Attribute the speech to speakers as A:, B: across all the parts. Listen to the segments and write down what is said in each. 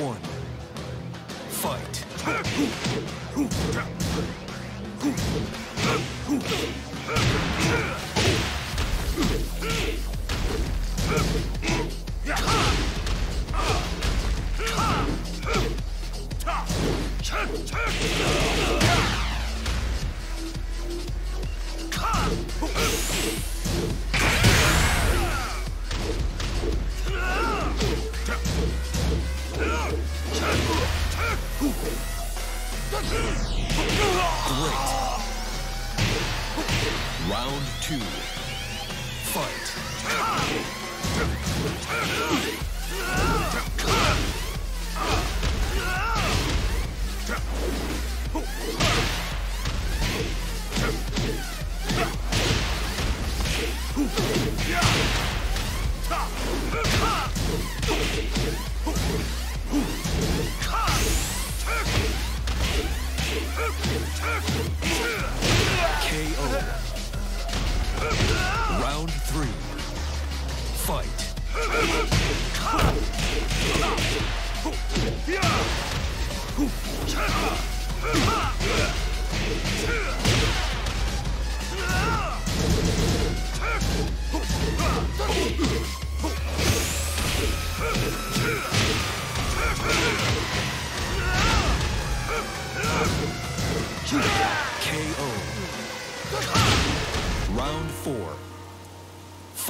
A: one. Fight.
B: Come!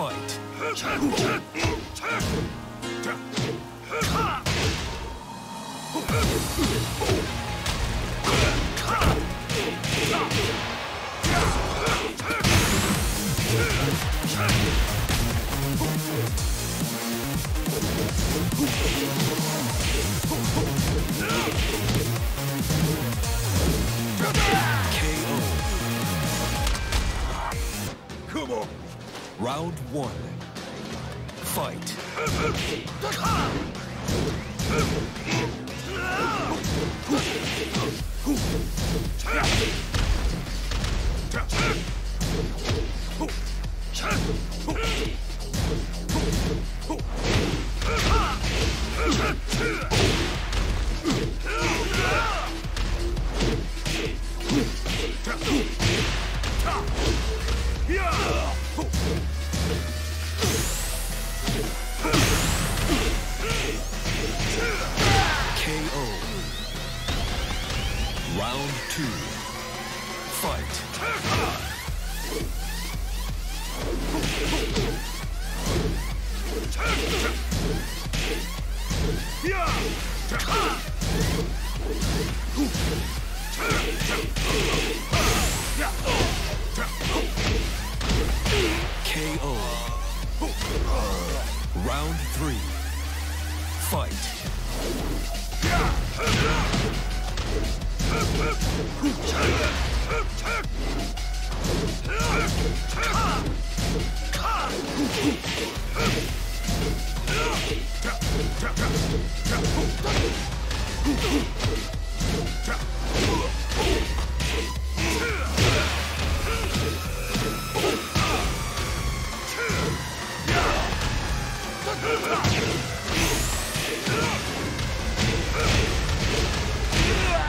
A: fight. KO. Round two.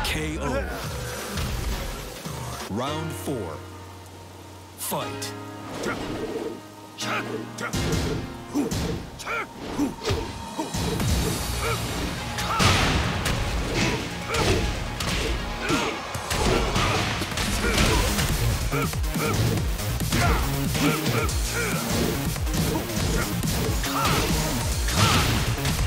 A: KO. Round four. Fight.
B: Come!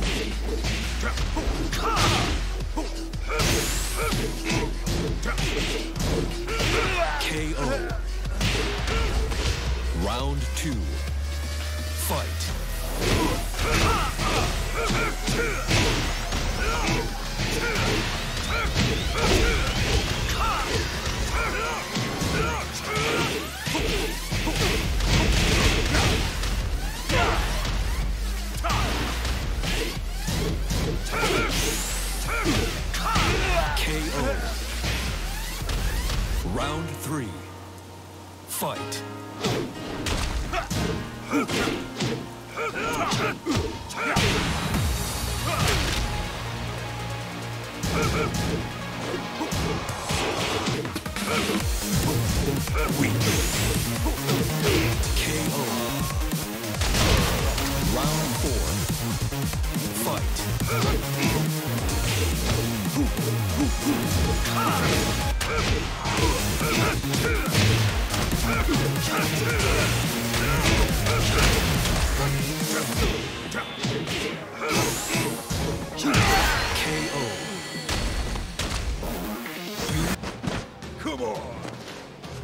B: Hey!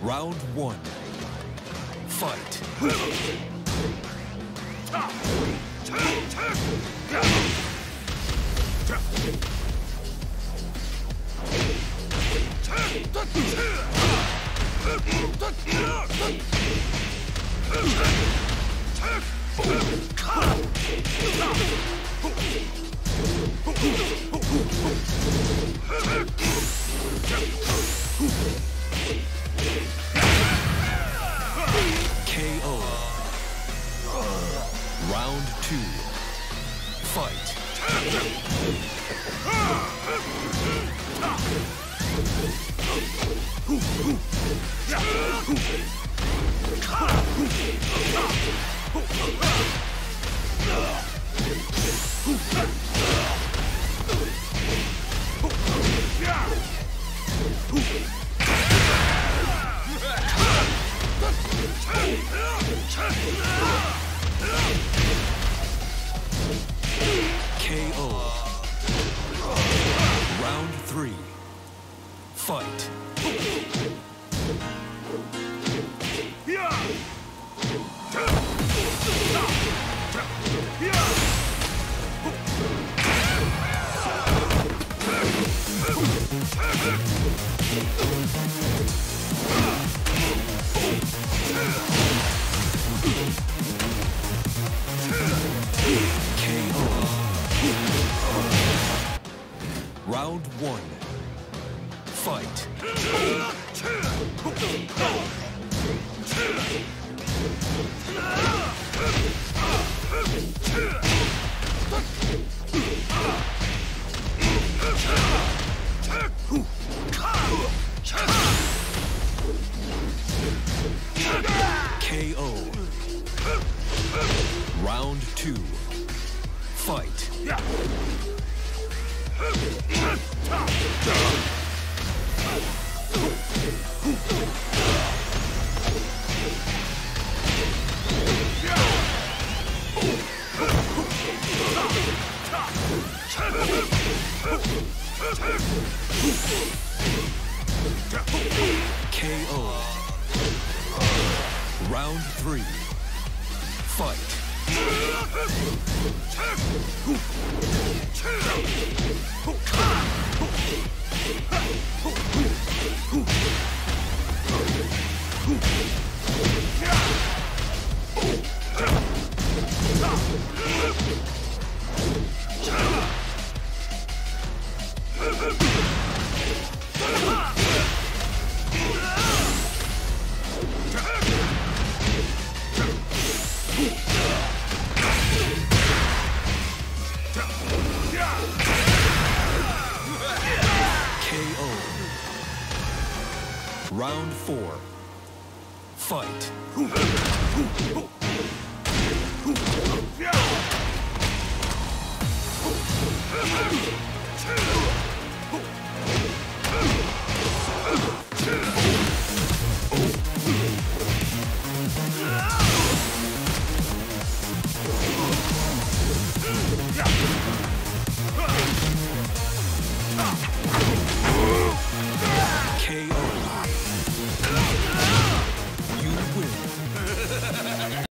A: Round one. Hey. one. Three. Fight. Round four. Fight.